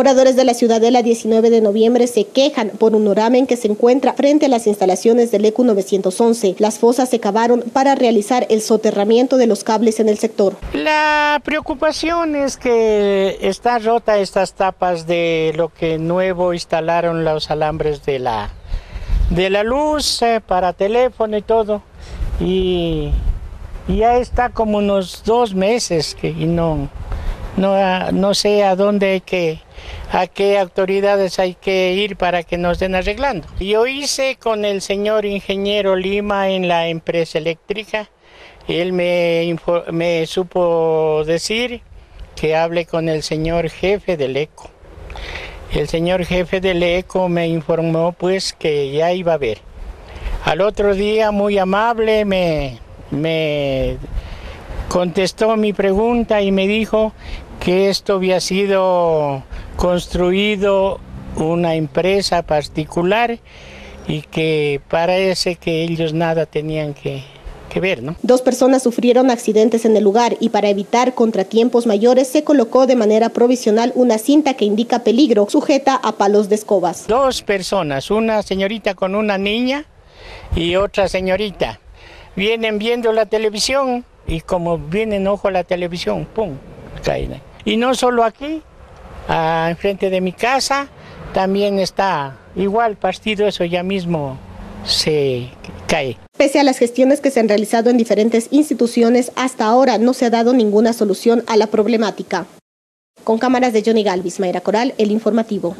Moradores de la Ciudadela 19 de noviembre se quejan por un oramen que se encuentra frente a las instalaciones del ECU 911. Las fosas se cavaron para realizar el soterramiento de los cables en el sector. La preocupación es que está rota estas tapas de lo que nuevo instalaron los alambres de la, de la luz eh, para teléfono y todo. Y, ya está como unos dos meses que y no, no, no sé a dónde hay que a qué autoridades hay que ir para que nos den arreglando. Yo hice con el señor ingeniero Lima en la empresa eléctrica. Él me, me supo decir que hable con el señor jefe del ECO. El señor jefe del ECO me informó pues que ya iba a ver. Al otro día, muy amable, me, me contestó mi pregunta y me dijo que esto había sido construido una empresa particular y que parece que ellos nada tenían que, ver, ¿no? Dos personas sufrieron accidentes en el lugar y para evitar contratiempos mayores se colocó de manera provisional una cinta que indica peligro sujeta a palos de escobas. Dos personas, una señorita con una niña y otra señorita. Vienen viendo la televisión y como vienen ojo a la televisión, ¡pum! caen. Y no solo aquí, enfrente de mi casa también está igual partido, eso ya mismo se cae. Pese a las gestiones que se han realizado en diferentes instituciones, hasta ahora no se ha dado ninguna solución a la problemática. Con cámaras de Johnny Galvis, Mayra Coral, El Informativo.